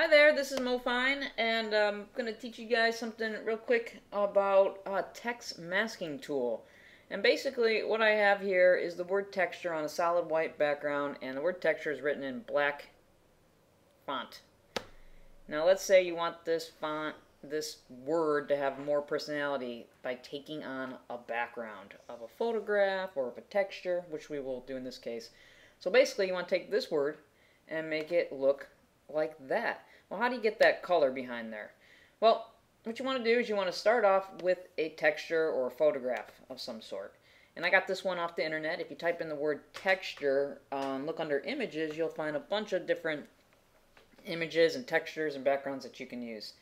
Hi there, this is Mo Fine, and I'm going to teach you guys something real quick about a text masking tool. And basically, what I have here is the word texture on a solid white background, and the word texture is written in black font. Now, let's say you want this font, this word to have more personality by taking on a background of a photograph or of a texture, which we will do in this case. So basically, you want to take this word and make it look like that. Well, how do you get that color behind there? Well, what you want to do is you want to start off with a texture or a photograph of some sort. And I got this one off the internet. If you type in the word texture, um, look under images, you'll find a bunch of different images and textures and backgrounds that you can use.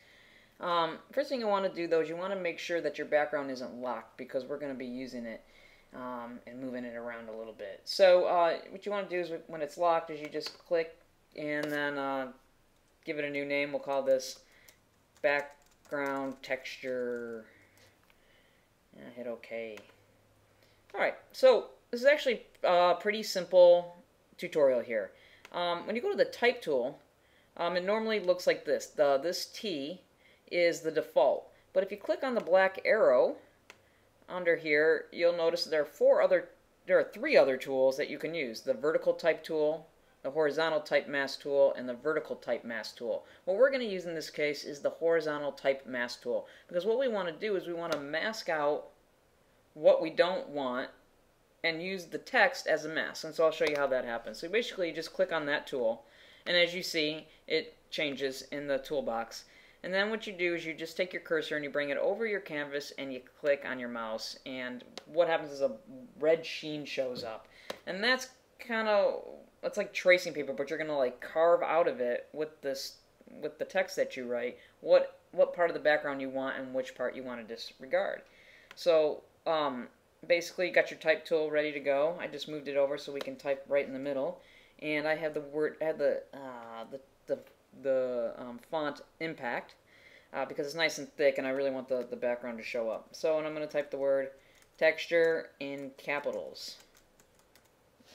Um, first thing you want to do though is you want to make sure that your background isn't locked because we're going to be using it um, and moving it around a little bit. So uh, what you want to do is when it's locked is you just click and then uh, give it a new name. We'll call this background texture. And hit OK. Alright, so this is actually a pretty simple tutorial here. Um, when you go to the type tool, um, it normally looks like this. The, this T is the default. But if you click on the black arrow under here, you'll notice there are four other, there are three other tools that you can use. The vertical type tool, the horizontal type mask tool, and the vertical type mask tool. What we're going to use in this case is the horizontal type mask tool because what we want to do is we want to mask out what we don't want and use the text as a mask. And so I'll show you how that happens. So basically you just click on that tool and as you see it changes in the toolbox. And then what you do is you just take your cursor and you bring it over your canvas and you click on your mouse and what happens is a red sheen shows up. And that's kind of it's like tracing paper, but you're gonna like carve out of it with this with the text that you write what what part of the background you want and which part you want to disregard. So um, basically, you got your type tool ready to go. I just moved it over so we can type right in the middle, and I have the word I have the uh, the the the um, font impact uh, because it's nice and thick, and I really want the the background to show up. So, and I'm going to type the word texture in capitals,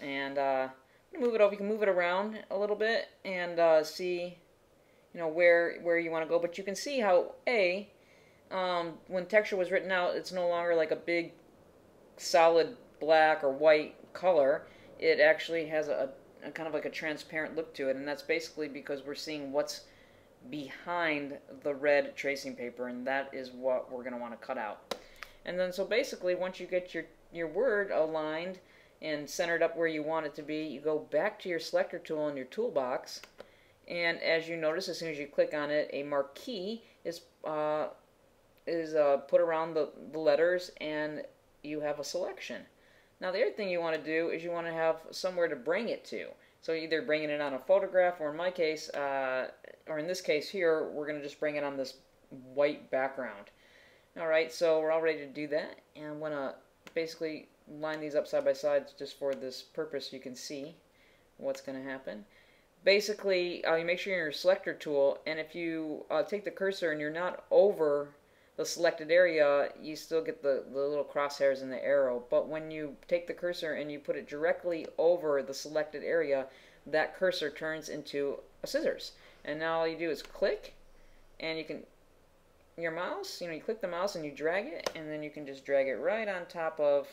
and uh, move it over. You can move it around a little bit and uh, see, you know, where where you want to go. But you can see how a um, when texture was written out, it's no longer like a big solid black or white color. It actually has a, a kind of like a transparent look to it, and that's basically because we're seeing what's behind the red tracing paper, and that is what we're going to want to cut out. And then so basically, once you get your your word aligned and centered up where you want it to be, you go back to your selector tool in your toolbox, and as you notice, as soon as you click on it, a marquee is uh, is uh, put around the, the letters, and you have a selection. Now, the other thing you want to do is you want to have somewhere to bring it to. So either bringing it on a photograph, or in my case, uh, or in this case here, we're going to just bring it on this white background. All right, so we're all ready to do that, and I'm going to basically line these up side by side just for this purpose you can see what's going to happen. Basically, uh, you make sure you're in your selector tool, and if you uh, take the cursor and you're not over the selected area, you still get the, the little crosshairs and the arrow. But when you take the cursor and you put it directly over the selected area, that cursor turns into a scissors. And now all you do is click, and you can your mouse, you know, you click the mouse and you drag it, and then you can just drag it right on top of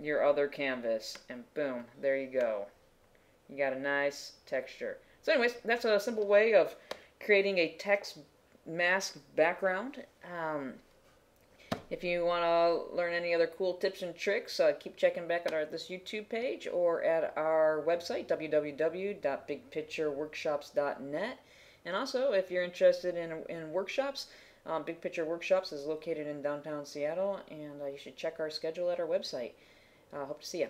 your other canvas, and boom, there you go. You got a nice texture. So anyways, that's a simple way of creating a text mask background. Um, if you want to learn any other cool tips and tricks, uh, keep checking back at our this YouTube page or at our website, www.bigpictureworkshops.net. And also, if you're interested in, in workshops, um, Big Picture Workshops is located in downtown Seattle, and uh, you should check our schedule at our website. Uh, hope to see you.